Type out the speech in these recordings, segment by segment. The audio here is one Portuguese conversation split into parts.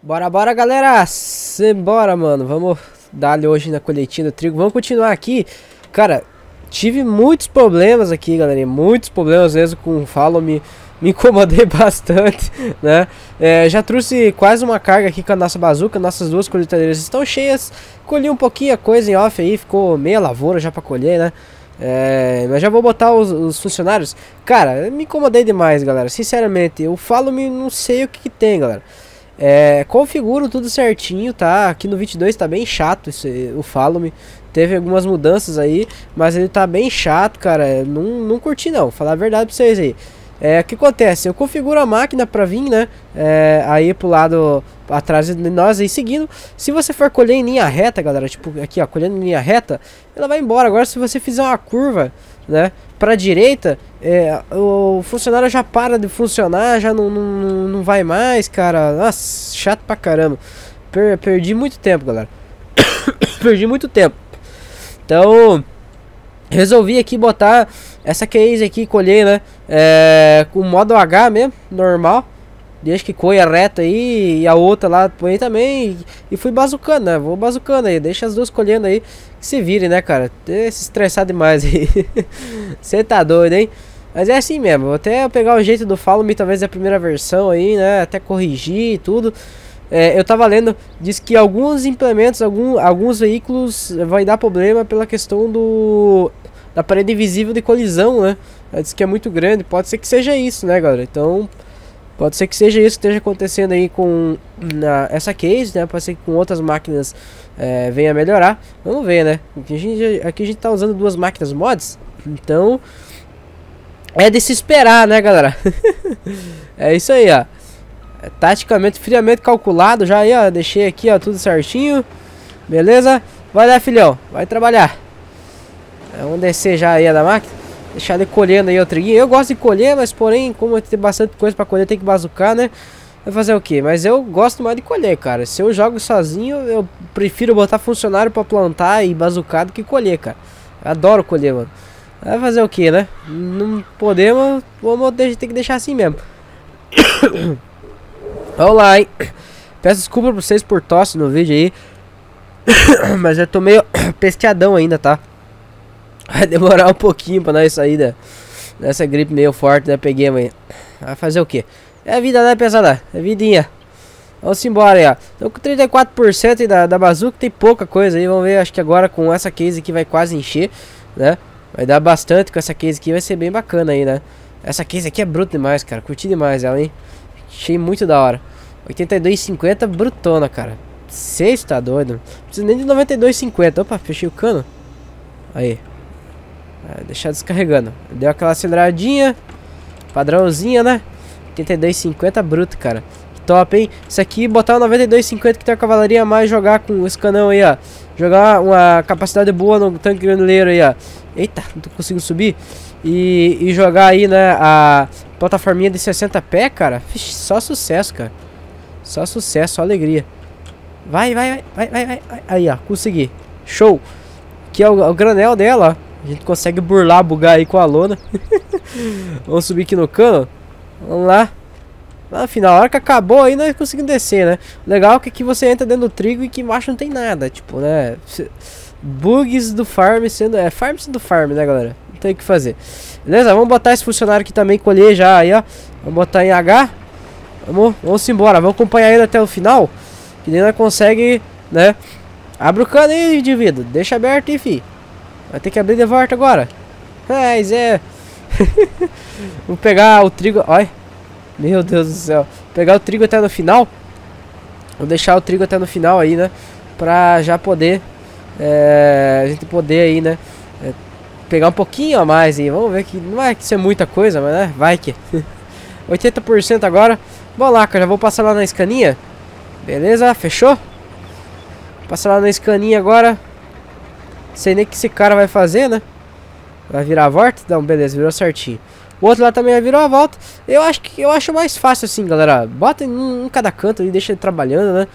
Bora, bora, galera! Simbora, mano. Vamos dar hoje na colheitinha do trigo. Vamos continuar aqui. Cara, tive muitos problemas aqui, galerinha. Muitos problemas mesmo com o Follow Me. Me incomodei bastante, né? É, já trouxe quase uma carga aqui com a nossa bazuca. Nossas duas colheitadeiras estão cheias. Colhi um pouquinho a coisa em off aí. Ficou meia lavoura já pra colher, né? É, mas já vou botar os, os, funcionários. Cara, me incomodei demais, galera. Sinceramente, eu falo me não sei o que, que tem, galera. É, configuro tudo certinho, tá? Aqui no 22 tá bem chato esse, o Follow-me. Teve algumas mudanças aí, mas ele tá bem chato, cara. Não, não curti não, falar a verdade pra vocês aí. É, o que acontece? Eu configuro a máquina para vir, né? É, aí pro lado atrás de nós aí seguindo. Se você for colher em linha reta, galera, tipo aqui, ó, colhendo em linha reta, ela vai embora. Agora, se você fizer uma curva, né, para direita, é, o funcionário já para de funcionar, já não, não, não vai mais, cara. Nossa, chato pra caramba. Per, perdi muito tempo, galera. perdi muito tempo. Então, resolvi aqui botar essa case aqui, colher, né? É, com modo H mesmo, normal. Deixa que coia reto aí e a outra lá põe também. E, fui bazucando, né? Vou bazucando aí. Deixa as duas colhendo aí. Que se virem, né, cara? Se estressar demais aí. Você tá doido, hein? Mas é assim mesmo. Vou até pegar o jeito do Follow Me, talvez a primeira versão aí, né? Até corrigir e tudo. É, eu tava lendo, diz que alguns implementos, algum, alguns veículos vai dar problema pela questão do da parede invisível de colisão, né? Diz que é muito grande. Pode ser que seja isso, né, galera? Então Pode ser que seja isso que esteja acontecendo aí com na, essa case, né? Pode ser que com outras máquinas é, venha melhorar. Vamos ver, né? Aqui a, gente, aqui a gente tá usando duas máquinas mods. Então, é de se esperar, né, galera? é isso aí, ó. É taticamente, friamente calculado. Já aí, ó. Deixei aqui, ó, tudo certinho. Beleza? Vai lá, filhão. Vai trabalhar. Vamos descer já aí da máquina. Deixar ele colhendo aí o triguinho. Eu gosto de colher, mas porém, como tem bastante coisa pra colher, tem que bazucar, né? Vai fazer o que? Mas eu gosto mais de colher, cara. Se eu jogo sozinho, eu prefiro botar funcionário pra plantar e bazucar do que colher, cara. Eu adoro colher, mano. Vai fazer o que, né? Não podemos, vamos ter que deixar assim mesmo. Vamos lá, hein? Peço desculpa pra vocês por tosse no vídeo aí. Mas eu tô meio pesteadão ainda, tá? Vai demorar um pouquinho pra nós sair da, dessa gripe meio forte, né? Peguei amanhã. Vai fazer o quê? É a vida, né, pesada? É vidinha. Vamos embora aí, ó. Então com 34% da, da bazuca tem pouca coisa aí. Vamos ver, acho que agora com essa case aqui vai quase encher, né? Vai dar bastante com essa case aqui, vai ser bem bacana aí, né? Essa case aqui é bruta demais, cara. Curti demais ela, hein? Achei muito da hora. 82,50 brutona, cara. Você está doido? Não precisa nem de 92,50. Opa, fechei o cano. Aí, é, deixar descarregando. Deu aquela aceleradinha. Padrãozinha, né? 82,50 bruto, cara. Top, hein? Isso aqui, botar o 92,50 que tem a cavalaria a mais, jogar com esse canão aí, ó. Jogar uma capacidade boa no tanque granileiro aí, ó. Eita, não tô conseguindo subir. E, e jogar aí, né, a plataforminha de 60 pé, cara. Vixe, só sucesso, cara. Só sucesso, só alegria. Vai, vai, vai, vai, vai, vai. Aí, ó, consegui. Show. Aqui é o, o granel dela, ó. A gente consegue burlar, bugar aí com a lona. Vamos subir aqui no cano. Vamos lá. Lá no final, a hora que acabou aí, nós conseguimos descer, né? Legal que aqui você entra dentro do trigo e que embaixo não tem nada. Tipo, né? Bugs do farm sendo... É, farm sendo farm, né, galera? Não tem o que fazer. Beleza? Vamos botar esse funcionário aqui também, colher já aí, ó. Vamos botar em H. Vamos, vamos embora. Vamos acompanhar ele até o final. Que nem nós consegue, né? Abre o cano aí, indivíduo. Deixa aberto fi. Vai ter que abrir de volta agora. Mas é. Vou pegar o trigo. Olha. Meu Deus do céu. Vou pegar o trigo até no final. Vou deixar o trigo até no final aí, né? Pra já poder. É, a gente poder aí, né? É, pegar um pouquinho a mais aí. Vamos ver que não vai ser muita coisa, mas né? Vai que. 80% agora. Vamos lá, cara. Já vou passar lá na escaninha. Beleza? Fechou? Passar lá na escaninha agora. Sei nem o que esse cara vai fazer, né? Vai virar a volta? Não, beleza, virou certinho. O outro lá também virou a volta. Eu acho que eu acho mais fácil assim, galera. Bota em um, um cada canto e deixa ele trabalhando, né?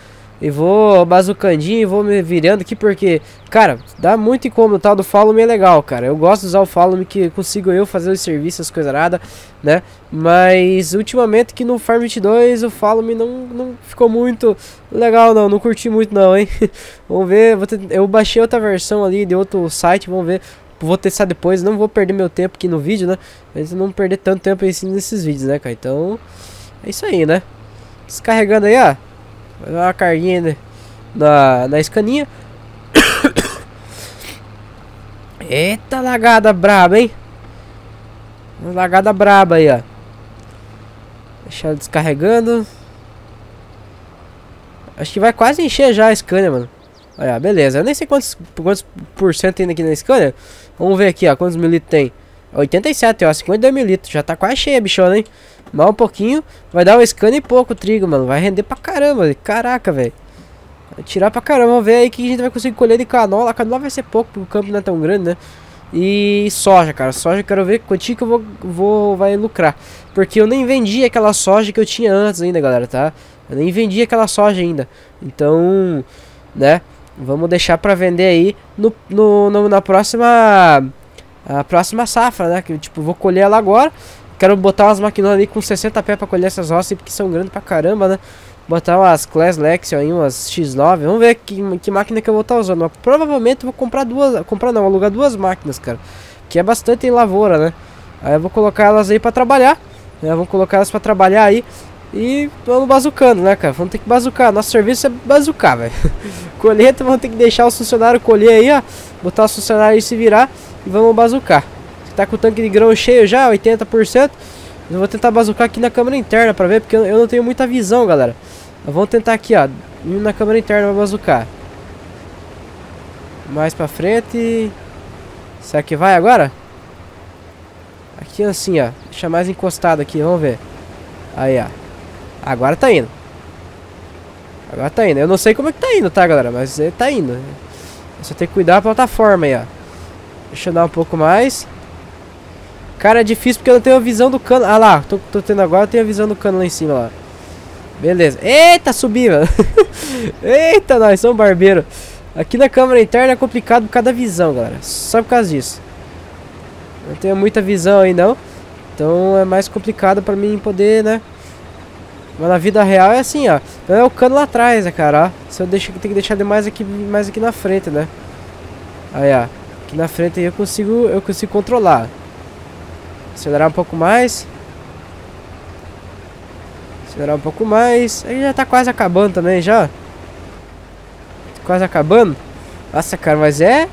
E vou bazucandinho e vou me virando aqui porque, cara, dá muito incômodo, tal do Follow Me é legal, cara. Eu gosto de usar o Follow Me que consigo eu fazer os serviços, coisa nada, né? Mas ultimamente que no Farm 22 o Follow Me não, não ficou muito legal não, não curti muito não, hein? vamos ver, eu baixei outra versão ali de outro site, vamos ver vou testar depois, não vou perder meu tempo aqui no vídeo, né? Mas não perder tanto tempo assim nesses vídeos, né, cara? Então, é isso aí, né? Descarregando aí, ó. Dar uma carguinha né? na, na escaninha. Eita lagada braba, hein? Lagada braba aí, ó. Deixar descarregando. Acho que vai quase encher já a Scania, mano. Olha, beleza. Eu nem sei quantos, quantos por cento tem aqui na Scania. Vamos ver aqui, ó. Quantos mil litros tem. 87, ó. 52 mil litros. Já tá quase cheia, bichona, hein? Mais um pouquinho. Vai dar um scan e pouco o trigo, mano. Vai render pra caramba. Caraca, velho. Vai tirar pra caramba. Vamos ver aí que a gente vai conseguir colher de canola. A canola vai ser pouco, porque o campo não é tão grande, né? E soja, cara. Soja, quero ver quanto que eu vou, vou vai lucrar. Porque eu nem vendi aquela soja que eu tinha antes ainda, galera, tá? Eu nem vendi aquela soja ainda. Então, né? Vamos deixar pra vender aí no, no, no na próxima... A próxima safra, né? Que, tipo, vou colher ela agora. Quero botar umas maquinonas ali com 60 pé pra colher essas roças, porque são grandes pra caramba, né? Botar umas Class Lexion aí, umas X9. Vamos ver que, que máquina que eu vou estar tá usando. Provavelmente vou comprar duas. Comprar não, alugar duas máquinas, cara. Que é bastante em lavoura, né? Aí eu vou colocar elas aí pra trabalhar. Né? Vamos colocar elas pra trabalhar aí. E vamos bazucando, né, cara? Vamos ter que bazucar. Nosso serviço é bazucar, velho. Colheita, vamos ter que deixar os funcionários colher aí, ó. Botar os funcionários aí se virar e vamos bazucar. Tá com o tanque de grão cheio já, 80%. Eu vou tentar bazucar aqui na câmera interna pra ver, porque eu não tenho muita visão, galera. Vamos tentar aqui, ó, na câmera interna pra bazucar. Mais pra frente. Será que vai agora? Aqui assim, ó. Deixa mais encostado aqui, vamos ver. Aí, ó. Agora tá indo. Agora tá indo. Eu não sei como é que tá indo, tá, galera? Mas ele tá indo. Só tem que cuidar da plataforma aí, ó. Deixa eu dar um pouco mais. Cara, é difícil porque eu não tenho a visão do cano. Ah lá, tô, tô tendo agora, eu tenho a visão do cano lá em cima lá. Beleza. Eita, subi, mano. Eita, nós somos barbeiro. Aqui na câmera interna é complicado por causa da visão, galera. Só por causa disso. Não tenho muita visão aí, não. Então é mais complicado pra mim poder, né? Mas na vida real é assim, ó. Então é o cano lá atrás, né, cara? Ó. Se eu deixo, tem que deixar de mais aqui, mais aqui na frente, né? Aí, ó. Aqui na frente eu consigo, eu consigo controlar. Acelerar um pouco mais. Acelerar um pouco mais. Aí já tá quase acabando também, já. Quase acabando. Nossa, cara, mas é...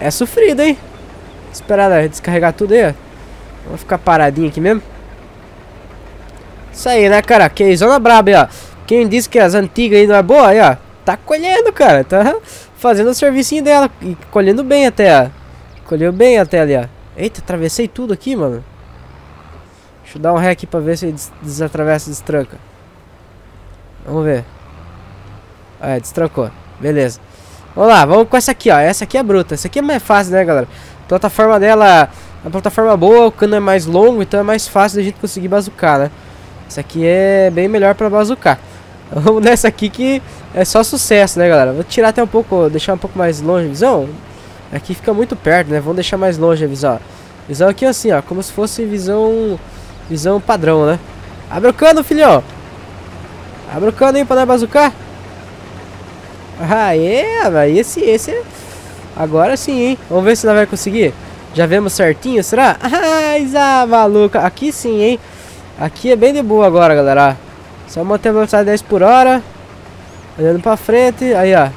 É sofrido, hein? Esperar né, descarregar tudo aí, ó. Vamos ficar paradinho aqui mesmo. Isso aí, né, cara? Que zona braba aí, ó. Quem disse que as antigas aí não é boa, aí, ó. Tá colhendo, cara. Tá fazendo o servicinho dela. E colhendo bem até, ó. Colheu bem até ali, ó. Eita, atravessei tudo aqui, mano. Deixa eu dar um ré aqui pra ver se des desatravessa e destranca. Vamos ver. Ah, é, destrancou. Beleza. Vamos lá, vamos com essa aqui, ó. Essa aqui é bruta. Essa aqui é mais fácil, né, galera? A plataforma dela... A plataforma boa, o cano é mais longo, então é mais fácil da gente conseguir bazucar, né? Essa aqui é bem melhor pra bazucar. Vamos nessa aqui que é só sucesso, né, galera? Vou tirar até um pouco, deixar um pouco mais longe a visão. Aqui fica muito perto, né? Vamos deixar mais longe a visão. Visão aqui assim, ó. Como se fosse visão... Visão padrão, né? Abre o cano, filhão. Abre o cano aí pra nós bazucar. Ah, é, esse, esse é... Agora sim, hein? Vamos ver se nós vai conseguir. Já vemos certinho, será? Ah, maluca. Aqui sim, hein? Aqui é bem de boa agora, galera. Só manter a velocidade 10 por hora. Olhando pra frente. Aí, ó.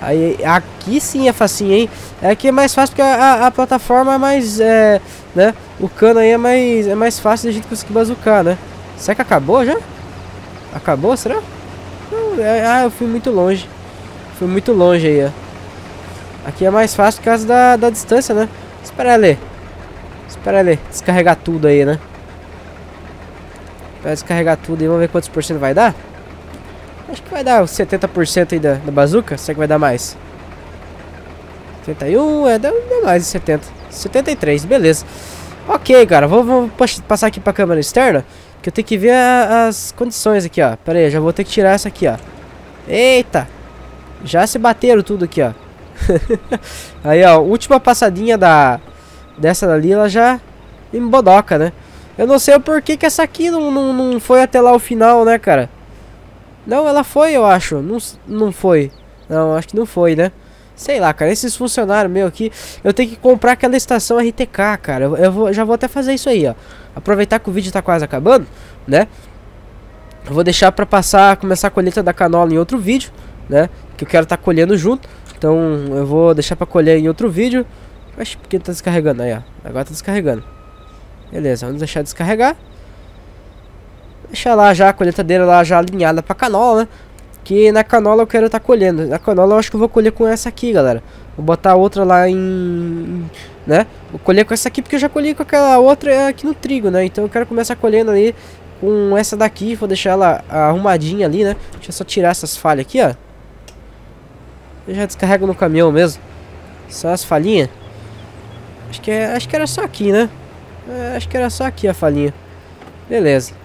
Aí, aqui sim é facinho, hein? É aqui é mais fácil porque a, a, a plataforma é mais, é, né? O cano aí é mais, é mais fácil de a gente conseguir bazucar, né? Será que acabou já? Acabou, será? É, ah, eu fui muito longe. Fui muito longe aí, ó. Aqui é mais fácil por causa da, da distância, né? Espera ali. Espera ali. Descarregar tudo aí, né? Pra descarregar tudo aí, vamos ver quantos por cento vai dar. Acho que vai dar 70% aí da, da bazuca. Será que vai dar mais? 71, é, dá, mais de 70. 73, beleza. Ok, cara, vou, vou passar aqui pra câmera externa. Que eu tenho que ver a, as condições aqui, ó. Pera aí, já vou ter que tirar essa aqui, ó. Eita! Já se bateram tudo aqui, ó. Aí, ó, última passadinha da dessa dali, ela já embodoca, né? Eu não sei o porquê que essa aqui não, não, não foi até lá o final, né, cara? Não, ela foi, eu acho. Não, não foi. Não, acho que não foi, né? Sei lá, cara. Esses funcionários meu aqui. Eu tenho que comprar aquela estação RTK, cara. Eu, eu vou, já vou até fazer isso aí, ó. Aproveitar que o vídeo tá quase acabando, né? Eu vou deixar pra passar, começar a colheita da canola em outro vídeo, né? Que eu quero tá colhendo junto. Então eu vou deixar pra colher em outro vídeo. Acho que tá descarregando aí, ó. Agora tá descarregando. Beleza, vamos deixar descarregar. Deixar lá já a colheitadeira lá já alinhada pra canola, né? Que na canola eu quero estar tá colhendo. Na canola eu acho que eu vou colher com essa aqui, galera. Vou botar outra lá em... Né? Vou colher com essa aqui porque eu já colhi com aquela outra aqui no trigo, né? Então eu quero começar colhendo ali com essa daqui. Vou deixar ela arrumadinha ali, né? Deixa eu só tirar essas falhas aqui, ó. Eu já descarrego no caminhão mesmo. Só as falhinhas. Acho que, é, acho que era só aqui, né? É, acho que era só aqui a falinha. Beleza.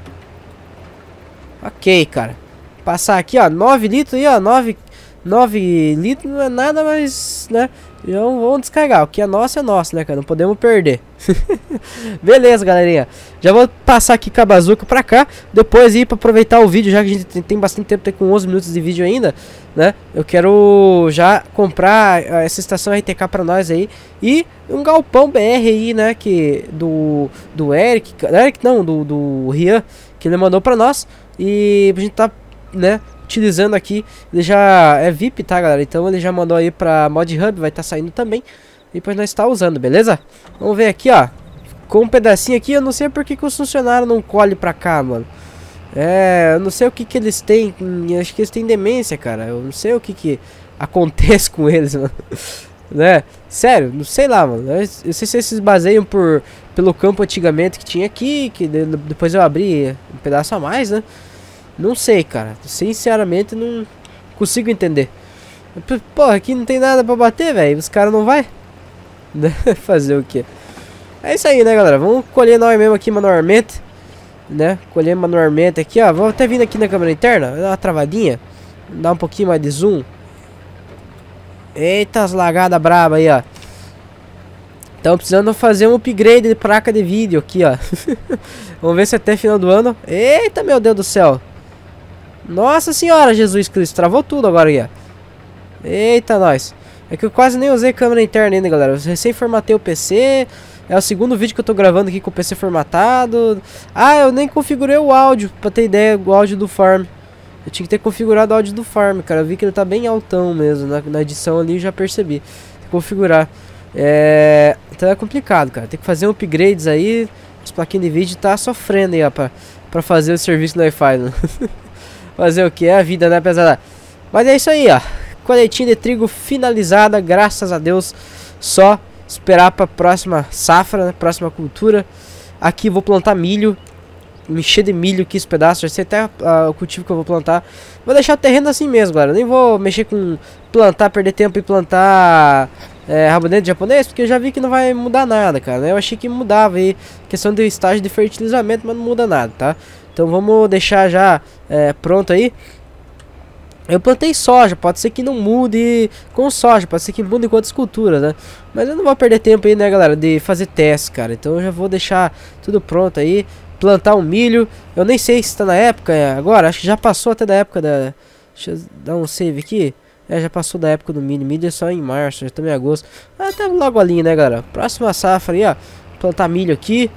Ok, cara. Passar aqui, ó. 9 litros aí, ó. 9, 9 litros não é nada, mas, né? Então vamos descarregar. O que é nosso é nosso, né, cara? Não podemos perder. Beleza, galerinha. Já vou passar aqui com a bazuca pra cá. Depois ir pra aproveitar o vídeo, já que a gente tem bastante tempo, tem com 11 minutos de vídeo ainda, né? Eu quero já comprar eh, essa estação RTK pra nós aí. E um galpão BR aí, né? Que do, do Eric. Eric não, do, do Rian. Que ele mandou pra nós. E a gente tá, né? utilizando aqui. Ele já é VIP, tá, galera? Então ele já mandou aí pra Mod Hub, vai estar tá saindo também. E depois nós está usando, beleza? Vamos ver aqui, ó. Com um pedacinho aqui, eu não sei por que, os funcionários não colhem pra cá, mano. É, eu não sei o que que eles têm. Acho que eles têm demência, cara. Eu não sei o que que acontece com eles, mano. Né? Sério, não sei lá, mano. Eu, eu sei se eles baseiam por, pelo campo antigamente que tinha aqui, que depois eu abri um pedaço a mais, né? Não sei, cara. Sinceramente, não consigo entender. Porra, aqui não tem nada pra bater, velho. Os caras não vai Fazer o quê? É isso aí, né, galera? Vamos colher nós mesmo aqui manualmente. Né? Colher manualmente aqui, ó. Vou até vindo aqui na câmera interna. Dar uma travadinha. Dar um pouquinho mais de zoom. Eita, as lagadas braba aí, ó. Estamos precisando fazer um upgrade de placa de vídeo aqui, ó. Vamos ver se até final do ano. Eita, meu Deus do céu. Nossa senhora, Jesus Cristo. Travou tudo agora aqui, Eita, nós. É que eu quase nem usei câmera interna ainda, galera. Eu recém formatei o PC. É o segundo vídeo que eu tô gravando aqui com o PC formatado. Ah, eu nem configurei o áudio, pra ter ideia, o áudio do Farm. Eu tinha que ter configurado o áudio do Farm, cara. Eu vi que ele tá bem altão mesmo. Na, na edição ali já percebi. Configurar. É... Então é complicado, cara. Tem que fazer upgrades aí. As plaquinhas de vídeo tá sofrendo aí, ó, pra, pra fazer o serviço no Wi-Fi. Né? Fazer o que? É a vida, né, pesada? Mas é isso aí, ó. Coletinha de trigo finalizada, graças a Deus. Só esperar pra próxima safra, né? próxima cultura. Aqui vou plantar milho. Me encher de milho aqui esse pedaço. Já sei até uh, o cultivo que eu vou plantar. Vou deixar o terreno assim mesmo, galera. Nem vou mexer com plantar, perder tempo e plantar é, de japonês, porque eu já vi que não vai mudar nada, cara. Eu achei que mudava aí, questão do estágio de fertilizamento, mas não muda nada, tá? Então vamos deixar já é, pronto aí. Eu plantei soja, pode ser que não mude com soja, pode ser que mude com outras culturas, né? Mas eu não vou perder tempo aí, né, galera, de fazer teste, cara. Então eu já vou deixar tudo pronto aí. Plantar um milho. Eu nem sei se está na época é, agora, acho que já passou até da época da... Deixa eu dar um save aqui. É, já passou da época do milho. Milho é só em março, já estamos em agosto. Ah, tá logo ali, né, galera? Próxima safra aí, ó. Plantar milho aqui.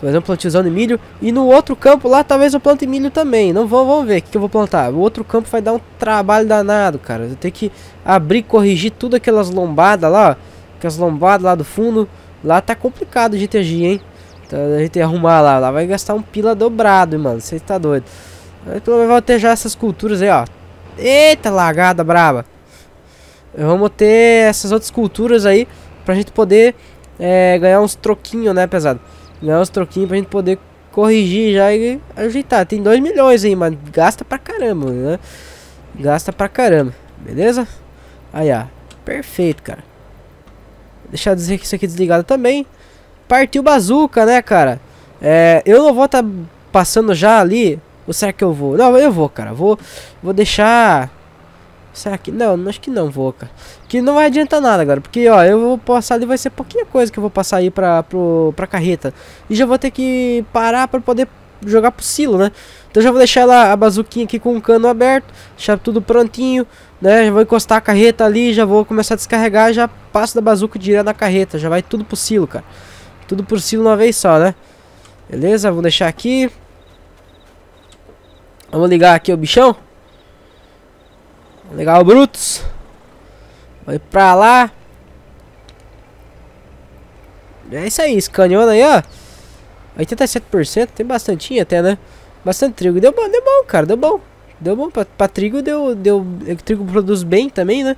Fazer um plantiozão de milho. E no outro campo lá, talvez eu plante milho também. Não vou, vamos ver o que, eu vou plantar. O outro campo vai dar um trabalho danado, cara. Eu tenho que abrir, corrigir tudo aquelas lombadas lá. Aquelas lombadas lá do fundo. Lá tá complicado de agir, hein? Então, a gente arrumar lá. Lá vai gastar um pila dobrado, mano. Você tá doido. Mas pelo menos ter já essas culturas aí, ó. Eita, lagada braba. Vamos ter essas outras culturas aí. Pra gente poder é, ganhar uns troquinhos, né, pesado? ganhar uns troquinhos pra gente poder corrigir já e ajeitar. Tem 2 milhões aí, mas gasta pra caramba, né? Gasta pra caramba, beleza? Aí, ó. Perfeito, cara. Deixa eu dizer que isso aqui é desligado também. Partiu bazuca, né, cara? É, eu não vou estar tá passando já ali Ou será que eu vou? Não, eu vou, cara. Vou, vou deixar... Será que... Não, acho que não vou, cara. Que não vai adiantar nada, galera. Porque, ó, eu vou passar ali, vai ser pouquinha coisa que eu vou passar aí pra, pro, pra carreta. E já vou ter que parar pra poder jogar pro silo, né? Então já vou deixar ela, a bazuquinha aqui com o cano aberto. Deixar tudo prontinho, né? Já vou encostar a carreta ali, já vou começar a descarregar. Já passo da bazuca direto na carreta. Já vai tudo pro silo, cara. Tudo pro silo uma vez só, né? Beleza, vou deixar aqui. Vamos ligar aqui o bichão. Vamos o Brutus. Vai pra lá. É isso aí, escaneando aí, ó. 87%, tem bastante até, né? Bastante trigo. Deu bom, deu bom, cara, deu bom. Deu bom, pra, pra trigo deu, deu... Trigo produz bem também, né?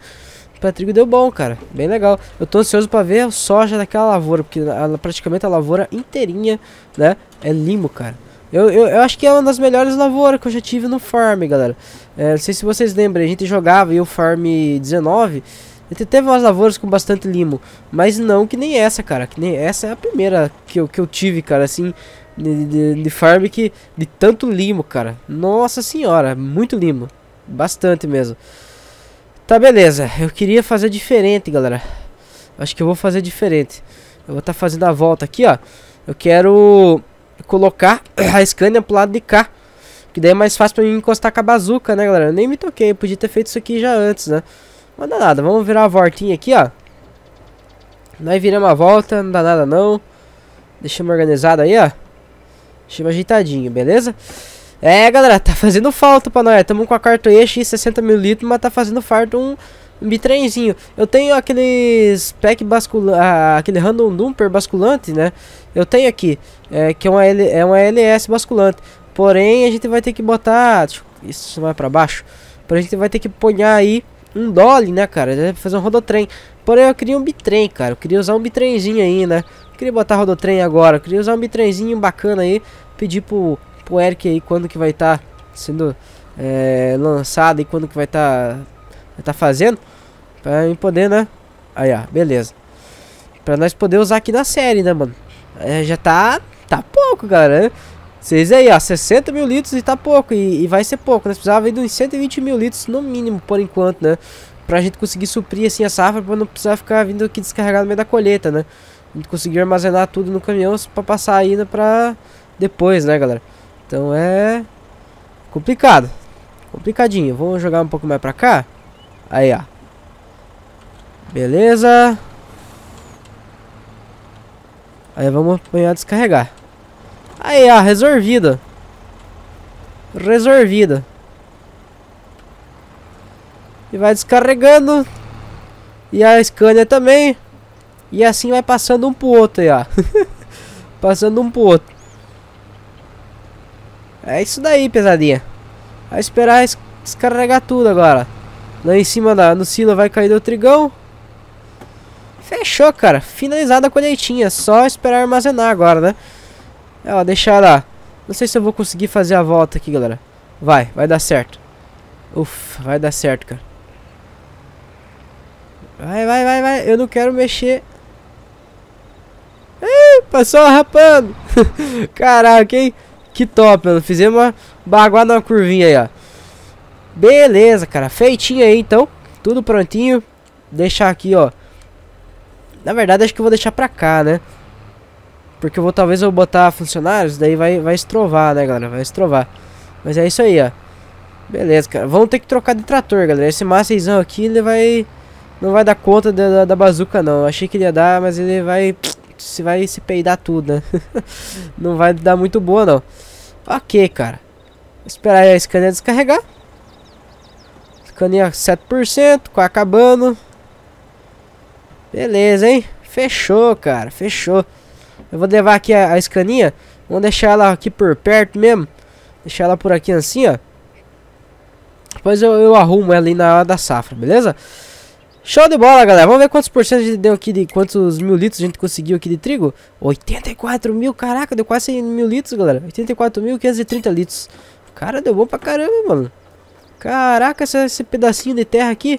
Pra trigo deu bom, cara. Bem legal. Eu tô ansioso pra ver a soja daquela lavoura, porque ela, praticamente a lavoura inteirinha, né? É limo, cara. Eu, eu, eu, acho que é uma das melhores lavouras que eu já tive no farm, galera. É, não sei se vocês lembram, a gente jogava e o farm 19 ele teve umas lavouras com bastante limo, mas não que nem essa, cara. Que nem essa é a primeira que eu, que eu tive, cara, assim, de, de, de farm que de tanto limo, cara. Nossa senhora, muito limo, bastante mesmo. Tá, beleza. Eu queria fazer diferente, galera. Acho que eu vou fazer diferente. Eu vou estar tá fazendo a volta aqui, ó. Eu quero colocar a Scania pro lado de cá. Que daí é mais fácil pra mim encostar com a bazuca, né, galera? Eu nem me toquei. Eu podia ter feito isso aqui já antes, né? Mas não dá nada, vamos virar uma voltinha aqui, ó. Nós viramos a volta, não dá nada não. Deixamos organizado aí, ó. Deixamos ajeitadinho, beleza? É, galera, tá fazendo falta pra nós. Tamo com a cartueixa e 60 mil litros, mas tá fazendo falta um, bitrenzinho. Eu tenho aqueles pack basculante, ah, aquele random dumper basculante, né? Eu tenho aqui, é, que é uma, L, é uma LS basculante. Porém, a gente vai ter que botar... Isso vai pra baixo. Porém, a gente vai ter que ponhar aí um dolly, né, cara? Fazer um rodotrem. Porém, eu queria um bitrem, cara. Eu queria usar um bitrenzinho aí, né? Eu queria botar rodotrem agora. Eu queria usar um bitrenzinho bacana aí. Pedir pro, pro Eric aí quando que vai estar tá sendo é, lançado e quando que vai estar tá, tá fazendo. Pra mim poder, né? Aí, ó, beleza. Pra nós poder usar aqui na série, né, mano? É, já tá, tá pouco, galera, né? Vocês aí, ó, 60 mil litros e tá pouco, e, e vai ser pouco, Nós precisávamos de uns 120 mil litros no mínimo, por enquanto, né? Pra gente conseguir suprir, assim, a safra, pra não precisar ficar vindo aqui descarregar no meio da colheita, né? A gente conseguir armazenar tudo no caminhão pra passar ainda pra depois, né, galera? Então é complicado, complicadinho. Vamos jogar um pouco mais pra cá. Aí, ó. Beleza. Aí vamos apanhar descarregar. Aí, ó, resolvida. Resolvida. E vai descarregando. E a Scania também. E assim vai passando um pro outro aí, ó. passando um pro outro. É isso daí, pesadinha. Vai esperar descarregar tudo agora. Lá em cima da, no silo vai cair do trigão. Fechou, cara. Finalizada a colheitinha. Só esperar armazenar agora, né? É, ó, deixar lá. Não sei se eu vou conseguir fazer a volta aqui, galera. Vai, vai dar certo. Ufa, vai dar certo, cara. Vai, vai, vai, vai. Eu não quero mexer. Ih, passou rapando. Caraca, hein? Que top, mano. Fizemos uma baguada na curvinha aí, ó. Beleza, cara. Feitinho aí, então. Tudo prontinho. Deixar aqui, ó. Na verdade, acho que eu vou deixar pra cá, né? Porque eu vou talvez eu botar funcionários, daí vai, vai estrovar, né, galera? Vai estrovar. Mas é isso aí, ó. Beleza, cara. Vamos ter que trocar de trator, galera. Esse maceizão aqui, ele vai... Não vai dar conta da, da, da bazuca, não. Achei que ele ia dar, mas ele vai... Se vai se peidar tudo, né? não vai dar muito boa, não. Ok, cara. esperar aí a escaneia descarregar. Escaneia 7%, acabando. Beleza, hein? Fechou, cara. Fechou. Eu vou levar aqui a, a escaninha. Vamos deixar ela aqui por perto mesmo. Deixar ela por aqui assim, ó. Depois eu, eu arrumo ela ali na hora da safra, beleza? Show de bola, galera. Vamos ver quantos por cento a gente deu aqui de... Quantos mil litros a gente conseguiu aqui de trigo? 84 mil, caraca. Deu quase 100 mil litros, galera. 84.530 litros. Cara, deu bom pra caramba, mano. Caraca, esse, esse pedacinho de terra aqui.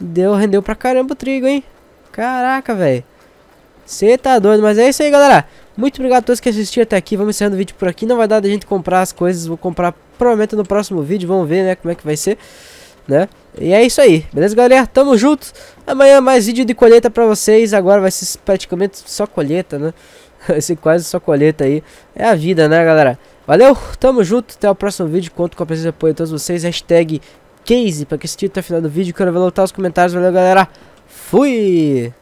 Deu, rendeu pra caramba o trigo, hein? Caraca, velho. Você tá doido, mas é isso aí, galera. Muito obrigado a todos que assistiram até aqui. Vamos encerrando o vídeo por aqui. Não vai dar da gente comprar as coisas. Vou comprar provavelmente no próximo vídeo. Vamos ver, né, como é que vai ser, né? E é isso aí, beleza, galera? Tamo junto. Amanhã mais vídeo de colheita pra vocês. Agora vai ser praticamente só colheita, né? Vai ser quase só colheita aí. É a vida, né, galera? Valeu, tamo junto. Até o próximo vídeo. Conto com a presença e apoio de todos vocês. Hashtag case pra que assistir até o final do vídeo. Quero ver lotar os comentários. Valeu, galera. Fui!